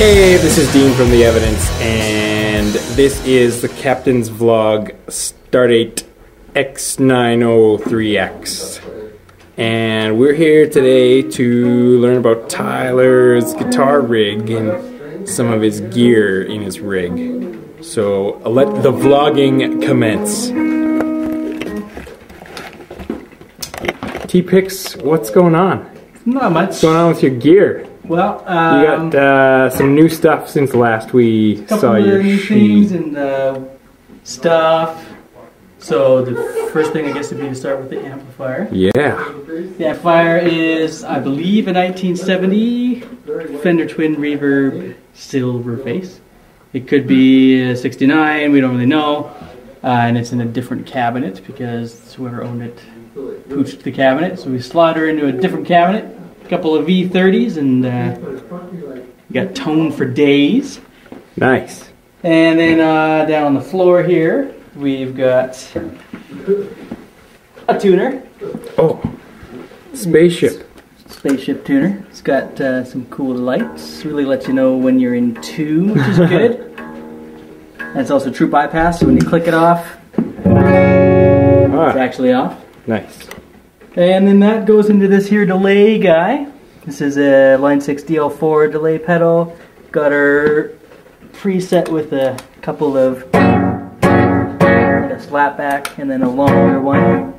Hey, this is Dean from The Evidence, and this is the Captain's Vlog Stardate X903X. And we're here today to learn about Tyler's guitar rig and some of his gear in his rig. So let the vlogging commence. T-Pix, what's going on? Not much. What's going on with your gear? Well, You um, got uh, some new stuff since last we saw your new things and uh, stuff. So the first thing I guess would be to start with the amplifier. Yeah. The amplifier is, I believe, a 1970 Fender Twin Reverb silver face. It could be a 69. We don't really know, uh, and it's in a different cabinet because whoever owned it pooched the cabinet. So we slot her into a different cabinet. Couple of V30s and uh, got tone for days. Nice. And then uh, down on the floor here, we've got a tuner, Oh, spaceship. spaceship tuner. It's got uh, some cool lights, really lets you know when you're in tune, which is good. And it's also true bypass, so when you click it off, it's Ah, actually off. nice. And then that goes into this here delay guy. This is a Line 6 DL4 delay pedal. Got her preset with a couple of a slap back and then a longer one.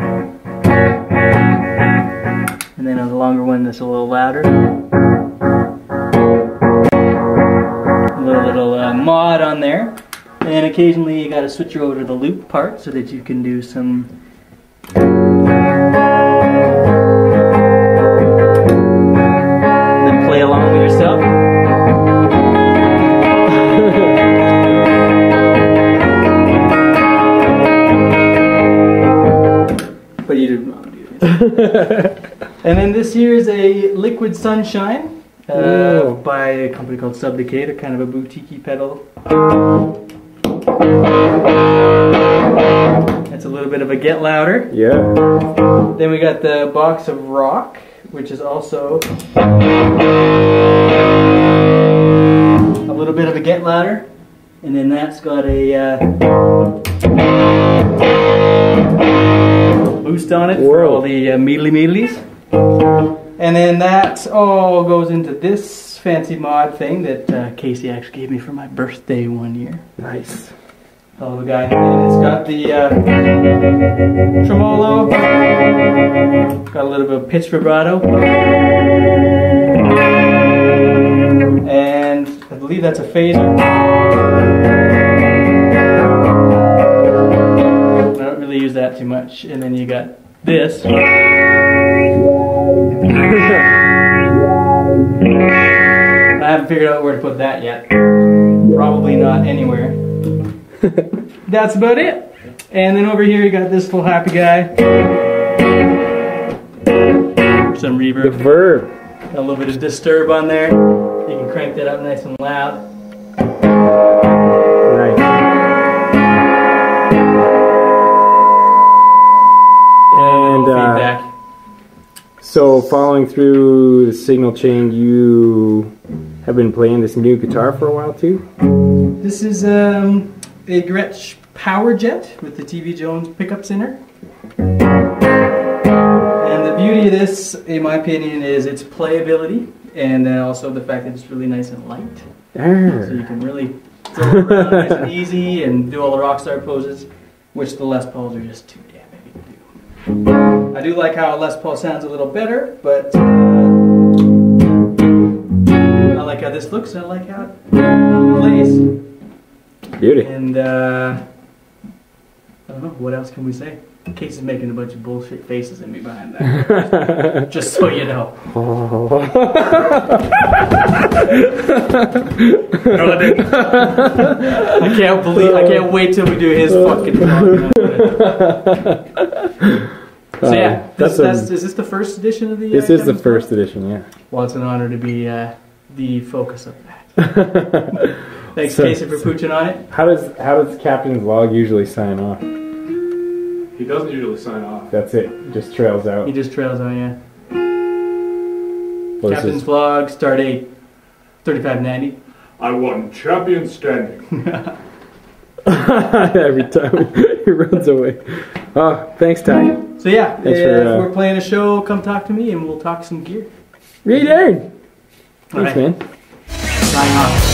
And then a longer one that's a little louder. A little, little uh, mod on there. And occasionally you gotta switch over to the loop part so that you can do some then play along with yourself. but you didn't want to do this. and then this here is a Liquid Sunshine uh, by a company called Subdicator, kind of a boutique pedal. That's a little bit of a get louder. Yeah. Then we got the box of rock, which is also a little bit of a get louder. And then that's got a uh, boost on it for all the uh, mealy mealies. And then that all goes into this fancy mod thing that uh, Casey actually gave me for my birthday one year. Nice. Hell of a guy. And it's got the uh, tremolo, got a little bit of pitch vibrato, and I believe that's a phaser. I don't really use that too much. And then you got this. I haven't figured out where to put that yet. Probably not anywhere. That's about it. And then over here you got this full happy guy. Some The reverb, verb. a little bit of disturb on there. You can crank that up nice and loud. Nice. And uh, Feedback. so, following through the signal chain, you have been playing this new guitar for a while too. This is um, a Gretsch Power Jet with the TV Jones pickups in her. And the beauty of this, in my opinion, is its playability and uh, also the fact that it's really nice and light. So you can really throw it around nice and easy and do all the rock star poses, which the Les Pauls are just too damn heavy to do. I do like how a Les Paul sounds a little better, but uh, I like how this looks and I like how it plays. Beauty. And uh, I don't know, what else can we say? Case is making a bunch of bullshit faces at me behind that. Just so you know. No, I can't believe. I can't wait till we do his fucking. so yeah, that's this, that's, is this the first edition of the? This uh, is the first edition, yeah. Well, it's an honor to be uh, the focus of that. Thanks, So- Casey, for pooching on it. How does how does Captain's Log usually sign off? He doesn't usually sign off. That's it. Just trails out. He just trails out. Yeah. What is Captain's log, vlog, start date 3590. I won champion standing. Every time he runs away. Oh, thanks, Ty. So yeah, Thanks if for, uh, we're playing a show, come talk to me and we'll talk some gear. Read Aaron. Thanks, right. man. Sign off.